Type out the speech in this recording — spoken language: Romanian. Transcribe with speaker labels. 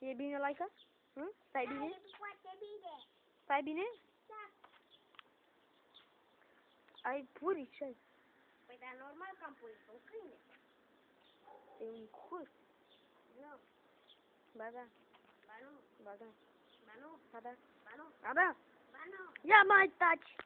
Speaker 1: E bine, Laica? Hm? Stai bine?
Speaker 2: Foarte bine.
Speaker 1: Stai bine?
Speaker 2: Da.
Speaker 1: Ai puri, ce ai?
Speaker 2: Păi dar normal că am puri, sunt câine.
Speaker 1: E un cur.
Speaker 2: Nu,
Speaker 1: Ba da,
Speaker 2: ba nu,
Speaker 1: ba da,
Speaker 2: ba nu,
Speaker 1: ba da,
Speaker 2: ba nu,
Speaker 1: ba da.
Speaker 2: ba nu.
Speaker 1: Ia mai taci!